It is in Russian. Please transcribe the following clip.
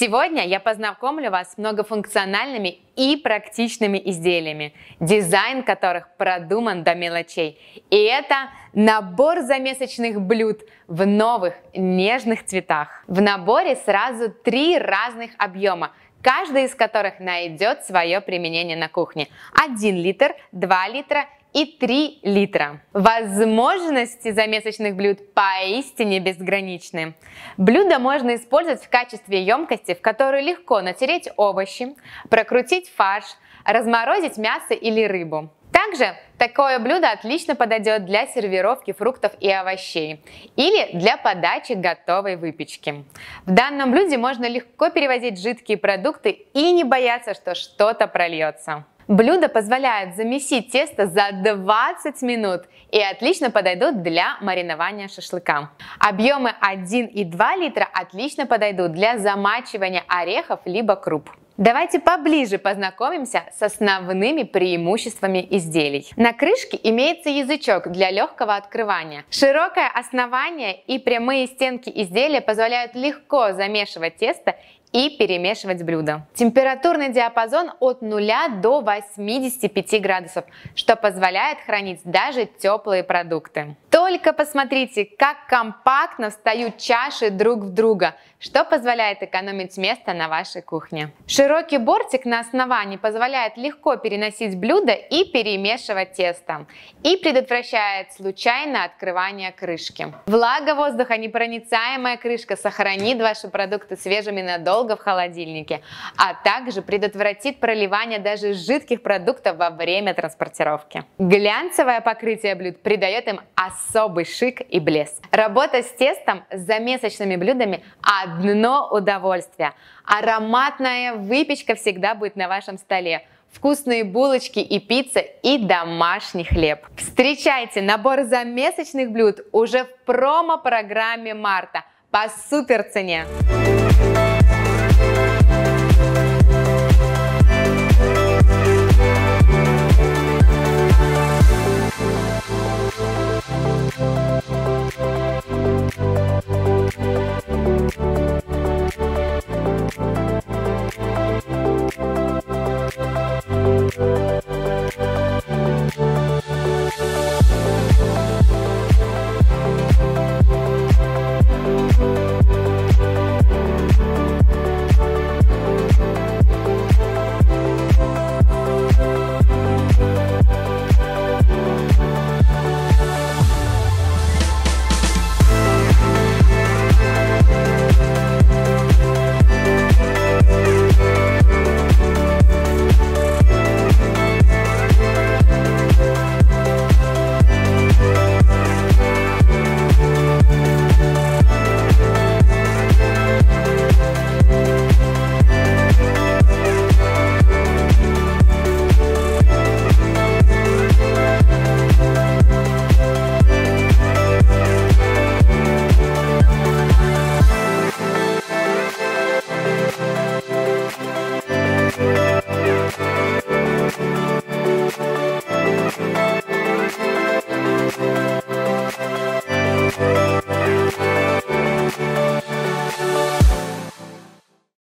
Сегодня я познакомлю вас с многофункциональными и практичными изделиями, дизайн которых продуман до мелочей. И это набор замесочных блюд в новых нежных цветах. В наборе сразу три разных объема, каждый из которых найдет свое применение на кухне. 1 литр, 2 литра и 3 литра. Возможности замесочных блюд поистине безграничны. Блюдо можно использовать в качестве емкости, в которую легко натереть овощи, прокрутить фарш, разморозить мясо или рыбу. Также такое блюдо отлично подойдет для сервировки фруктов и овощей или для подачи готовой выпечки. В данном блюде можно легко перевозить жидкие продукты и не бояться, что что-то прольется. Блюдо позволяет замесить тесто за 20 минут и отлично подойдут для маринования шашлыка. Объемы 1 и 2 литра отлично подойдут для замачивания орехов либо круп. Давайте поближе познакомимся с основными преимуществами изделий. На крышке имеется язычок для легкого открывания. Широкое основание и прямые стенки изделия позволяют легко замешивать тесто и перемешивать блюдо. Температурный диапазон от 0 до 85 градусов, что позволяет хранить даже теплые продукты. Только посмотрите, как компактно встают чаши друг в друга, что позволяет экономить место на вашей кухне. Широкий бортик на основании позволяет легко переносить блюдо и перемешивать тесто, и предотвращает случайное открывание крышки. Влага воздуха, непроницаемая крышка сохранит ваши продукты свежими надолго в холодильнике, а также предотвратит проливание даже жидких продуктов во время транспортировки. Глянцевое покрытие блюд придает им особый шик и блеск. Работа с тестом с замесочными блюдами – одно удовольствие. Ароматная выпечка всегда будет на вашем столе вкусные булочки и пицца и домашний хлеб. Встречайте набор замесочных блюд уже в промо-программе марта по супер цене.